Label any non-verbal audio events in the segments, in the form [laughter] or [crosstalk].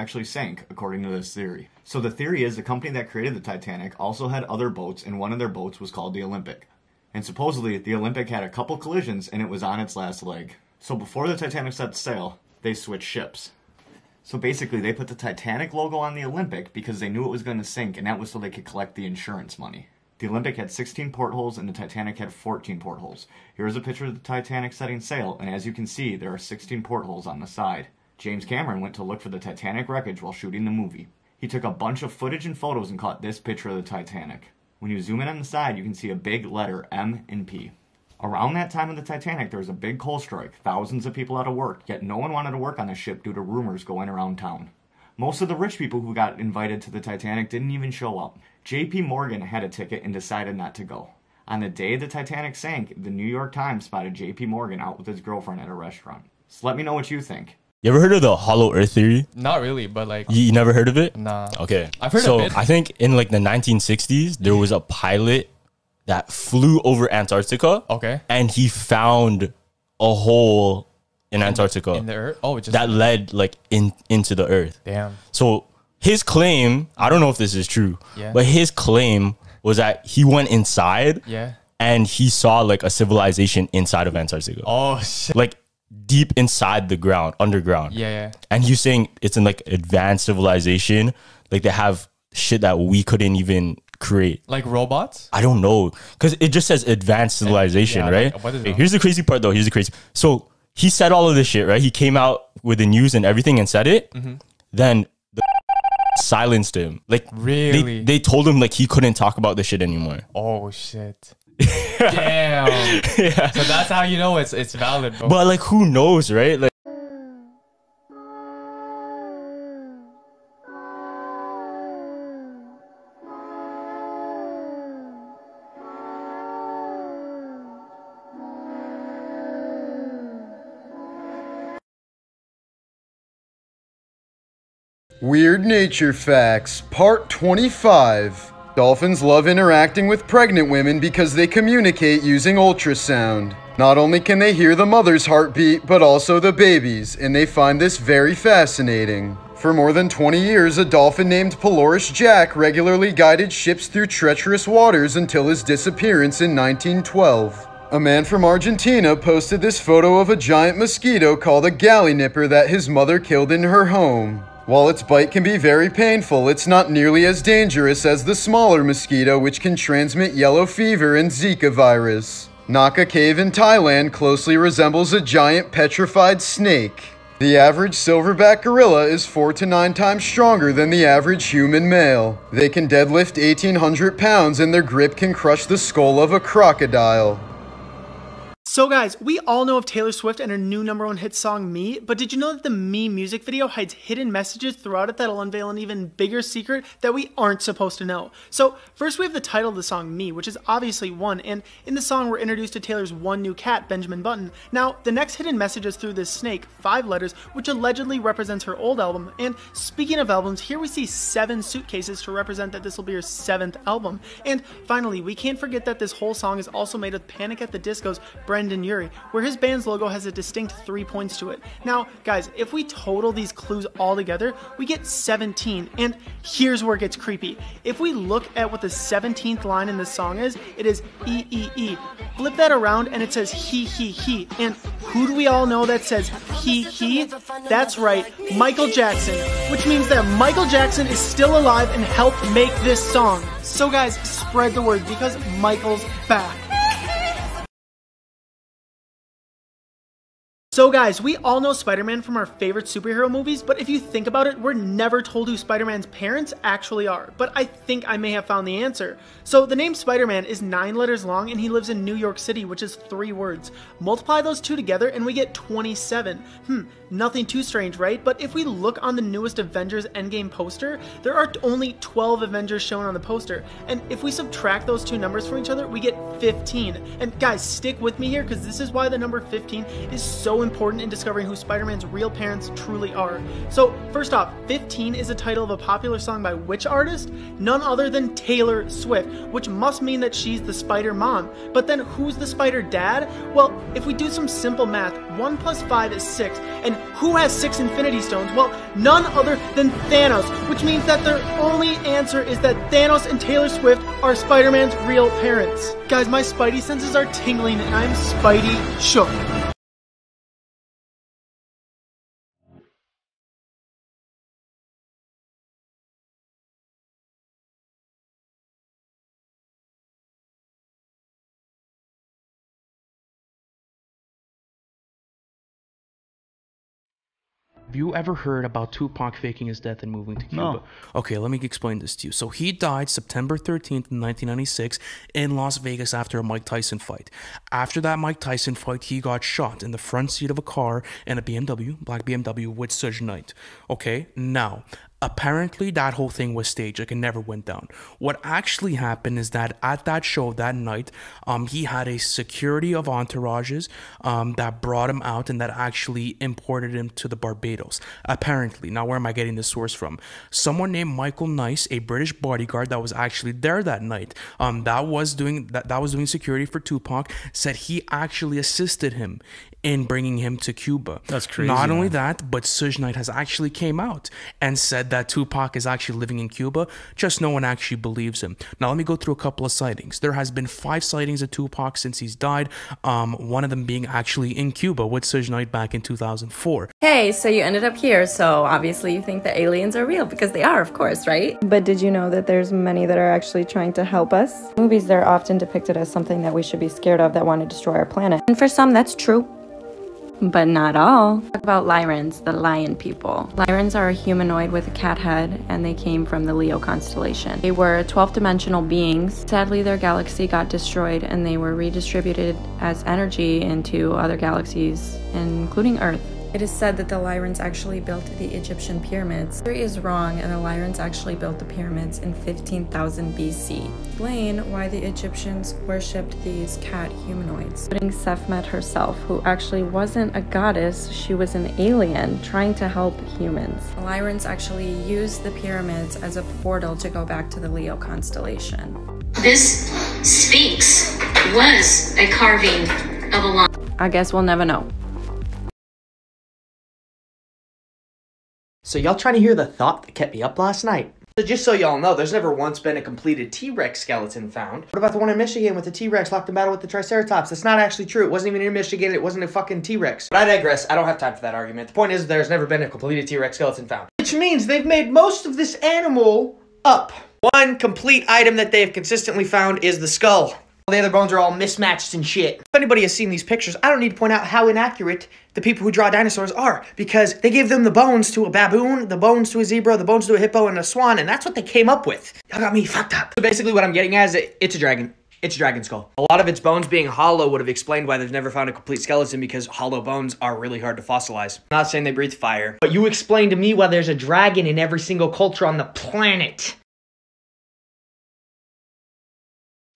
actually sank, according to this theory. So the theory is the company that created the Titanic also had other boats, and one of their boats was called the Olympic. And supposedly, the Olympic had a couple collisions and it was on its last leg. So before the Titanic set sail, they switched ships. So basically, they put the Titanic logo on the Olympic because they knew it was going to sink, and that was so they could collect the insurance money. The Olympic had 16 portholes and the Titanic had 14 portholes. Here is a picture of the Titanic setting sail, and as you can see, there are 16 portholes on the side. James Cameron went to look for the Titanic wreckage while shooting the movie. He took a bunch of footage and photos and caught this picture of the Titanic. When you zoom in on the side, you can see a big letter M and P. Around that time of the Titanic, there was a big coal strike, thousands of people out of work, yet no one wanted to work on the ship due to rumors going around town. Most of the rich people who got invited to the Titanic didn't even show up. JP Morgan had a ticket and decided not to go. On the day the Titanic sank, the New York Times spotted JP Morgan out with his girlfriend at a restaurant. So let me know what you think. You ever heard of the hollow earth theory? Not really, but like, You, you never heard of it? nah. Okay. I've heard a so. I think in like the 1960s, there was a pilot that flew over Antarctica. Okay. And he found a hole in Antarctica In the earth? Oh, just. that led like in into the earth. damn. So his claim, I don't know if this is true, Yeah. but his claim was that he went inside Yeah. and he saw like a civilization inside of Antarctica. Oh, shit. Like deep inside the ground, underground. Yeah, yeah. And he's saying it's in like advanced civilization. Like they have shit that we couldn't even create. Like robots? I don't know. Cause it just says advanced civilization, yeah, right? like, what is Okay, here's the crazy part though. Here's the crazy. So he said all of this shit, right? He came out with the news and everything and said it. Mm-hmm. Then the [laughs] silenced him. Like Really? they, they told him like he couldn't talk about this shit anymore. Oh, shit. [laughs] Damn. So that's how you know it's it's valid, bro. But like who knows, right? Like Weird Nature Facts, Part 25. Dolphins love interacting with pregnant women because they communicate using ultrasound. Not only can they hear the mother's heartbeat, but also the baby's, and they find this very fascinating. For more than 20 years, a dolphin named Pelorus Jack regularly guided ships through treacherous waters until his disappearance in 1912. A man from Argentina posted this photo of a giant mosquito called a gallinipper that his mother killed in her home. While its bite can be very painful, it's not nearly as dangerous as the smaller mosquito, which can transmit yellow fever and Zika virus. Naka Cave in Thailand closely resembles a giant petrified snake. The average silverback gorilla is 4 to 9 times stronger than the average human male. They can deadlift 1800 pounds and their grip can crush the skull of a crocodile. So, guys, we all know of Taylor Swift and her new number one hit song, Me, but did you know that the Me music video hides hidden messages throughout it that'll unveil an even bigger secret that we aren't supposed to know? So, first we have the title of the song, Me, which is obviously one, and in the song we're introduced to Taylor's one new cat, Benjamin Button. Now, the next hidden message is through this snake, five letters, which allegedly represents her old album, and speaking of albums, here we see seven suitcases to represent that this will be her seventh album. And finally, we can't forget that this whole song is also made with Panic at the Disco's Brendon Urie, where his band's logo has a distinct three points to it. Now, guys, if we total these clues all together, we get 17. And here's where it gets creepy. If we look at what the 17th line in this song is, it is E E E. Flip that around and it says he he he. And who do we all know that says he he? That's right, Michael Jackson. Which means that Michael Jackson is still alive and helped make this song. So guys, spread the word because Michael's back. So, guys, we all know Spider Man from our favorite superhero movies, but if you think about it, we're never told who Spider Man's parents actually are. But I think I may have found the answer. So, the name Spider Man is nine letters long, and he lives in New York City, which is three words. Multiply those two together, and we get 27. Hmm, nothing too strange, right? But if we look on the newest Avengers Endgame poster, there are only 12 Avengers shown on the poster. And if we subtract those two numbers from each other, we get 15. And guys, stick with me here, because this is why the number 15 is so important in discovering who Spider Man's real parents truly are. So, first off, 15 is the title of a popular song by which artist? None other than Taylor Swift, which must mean that she's the Spider Mom. But then who's the Spider Dad? Well, if we do some simple math, 1 plus 5 is 6. And who has 6 Infinity Stones? Well, none other than Thanos, which means that their only answer is that Thanos and Taylor Swift are Spider Man's real parents. Guys, my spidey senses are tingling and I'm Spidey shook. Have you ever heard about Tupac faking his death and moving to Cuba? No. Okay, let me explain this to you. So he died September 13th, 1996, in Las Vegas after a Mike Tyson fight. After that Mike Tyson fight, he got shot in the front seat of a car in a BMW, black BMW, with Suge Knight. Okay, now apparently that whole thing was staged. Like it never went down. What actually happened is that at that show that night um, he had a security of entourages um, that brought him out and that actually imported him to the barbados apparently. Now where am i getting this source from? Someone named michael nice a british bodyguard that was actually there that night um, that was doing that, that was doing security for tupac said he actually assisted him in bringing him to Cuba. That's crazy, Not only man. that, but Suge Knight has actually came out and said that Tupac is actually living in Cuba. Just no one actually believes him. Now let me go through a couple of sightings. There has been five sightings of Tupac since he's died. Um, one of them being actually in Cuba with Suge Knight back in 2004. Hey, so you ended up here, so obviously you think the aliens are real because they are, of course, right? But did you know that there's many that are actually trying to help us? Movies, they're often depicted as something that we should be scared of that want to destroy our planet. And for some, that's true. But not all. Talk about Lyrans, the lion people. Lyrans are a humanoid with a cat head, and they came from the Leo constellation. They were 12 dimensional beings. Sadly, their galaxy got destroyed, and they were redistributed as energy into other galaxies, including Earth. It is said that the Lyrans actually built the Egyptian pyramids. Theory is wrong, and the Lyrans actually built the pyramids in 15,000 BC. Explain why the Egyptians worshipped these cat humanoids. Including Sekhmet herself, who actually wasn't a goddess, she was an alien trying to help humans. The Lyrans actually used the pyramids as a portal to go back to the Leo constellation. This Sphinx was a carving of a lion. I guess we'll never know. So y'all trying to hear the thought that kept me up last night? So just so y'all know, there's never once been a completed T-Rex skeleton found. What about the one in Michigan with the T-Rex locked in battle with the Triceratops? That's not actually true. It wasn't even in Michigan. It wasn't a fucking T-Rex. But I digress. I don't have time for that argument. The point is, there's never been a completed T-Rex skeleton found. Which means they've made most of this animal up. One complete item that they have consistently found is the skull. All the other bones are all mismatched and shit. If anybody has seen these pictures, I don't need to point out how inaccurate the people who draw dinosaurs are because they gave them the bones to a baboon, the bones to a zebra, the bones to a hippo, and a swan, and that's what they came up with. Y'all got me fucked up. So basically, what I'm getting at is it, it's a dragon. It's a dragon skull. A lot of its bones being hollow would have explained why they've never found a complete skeleton because hollow bones are really hard to fossilize. I'm not saying they breathe fire, but you explain to me why there's a dragon in every single culture on the planet.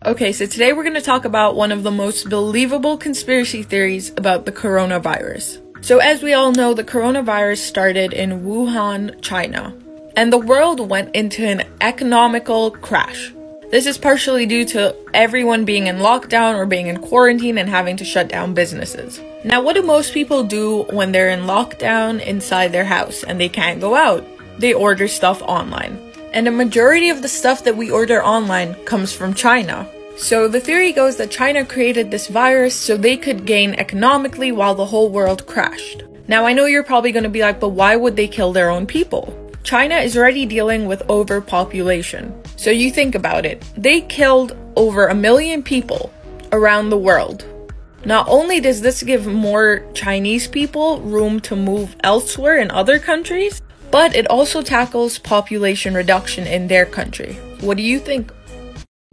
Okay, so today we're going to talk about one of the most believable conspiracy theories about the coronavirus. So, as we all know, the coronavirus started in Wuhan, China, and the world went into an economical crash. This is partially due to everyone being in lockdown or being in quarantine and having to shut down businesses. Now, what do most people do when they're in lockdown inside their house and they can't go out? They order stuff online. And a majority of the stuff that we order online comes from China. So the theory goes that China created this virus so they could gain economically while the whole world crashed. Now I know you're probably going to be like, but why would they kill their own people? China is already dealing with overpopulation. So you think about it. They killed over a million people around the world. Not only does this give more Chinese people room to move elsewhere in other countries, but it also tackles population reduction in their country. What do you think?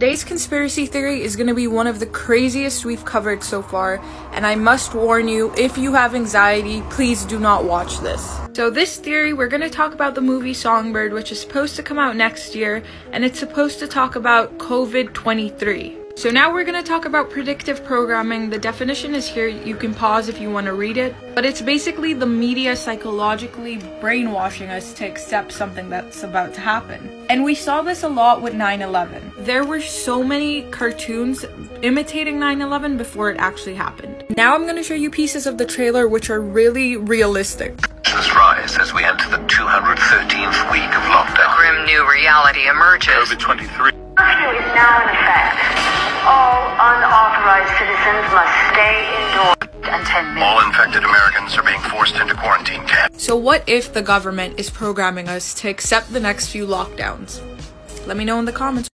Today's conspiracy theory is going to be one of the craziest we've covered so far, and I must warn you if you have anxiety, please do not watch this. So, this theory, we're going to talk about the movie Songbird, which is supposed to come out next year, and it's supposed to talk about COVID 23. So now we're going to talk about predictive programming. The definition is here. You can pause if you want to read it. But it's basically the media psychologically brainwashing us to accept something that's about to happen. And we saw this a lot with 9-11. There were so many cartoons imitating 9-11 before it actually happened. Now I'm going to show you pieces of the trailer which are really realistic. Rise as we enter the 213th week of lockdown. A grim new reality emerges. COVID-23 citizens must stay indoors. And 10 minutes. All infected Americans are being forced into quarantine camps. So what if the government is programming us to accept the next few lockdowns? Let me know in the comments.